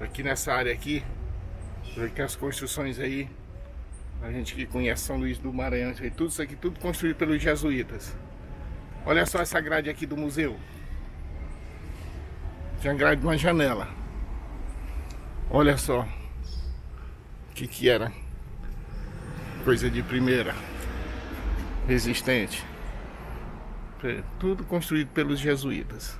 aqui nessa área aqui. As construções aí, a gente que conhece São Luís do Maranhão, tudo isso aqui, tudo construído pelos jesuítas. Olha só essa grade aqui do museu. Tinha grade de uma janela. Olha só. O que que era. Coisa de primeira. Resistente. Tudo construído pelos jesuítas.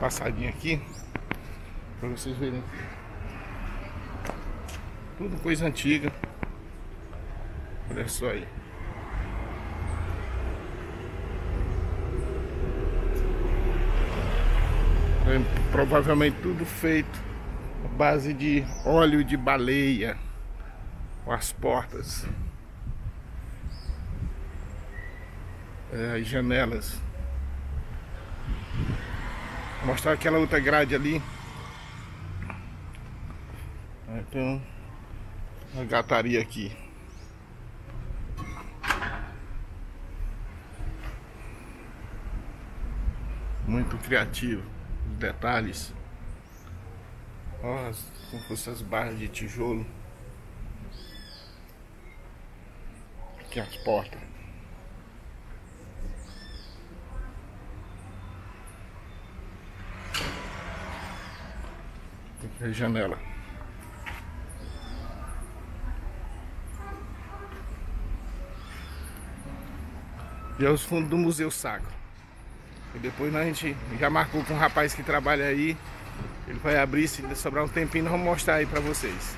Passadinha aqui para vocês verem. Tudo coisa antiga. Olha só aí. É, provavelmente tudo feito à base de óleo de baleia com as portas. É, as janelas mostrar aquela outra grade ali. Então, uma gataria aqui. Muito criativo. Os detalhes. Ó, como fosse as barras de tijolo. Aqui as portas. Aqui a janela. E é os fundos do Museu Sacro. E depois a gente já marcou com um rapaz que trabalha aí. Ele vai abrir, se sobrar um tempinho, nós vamos mostrar aí pra vocês.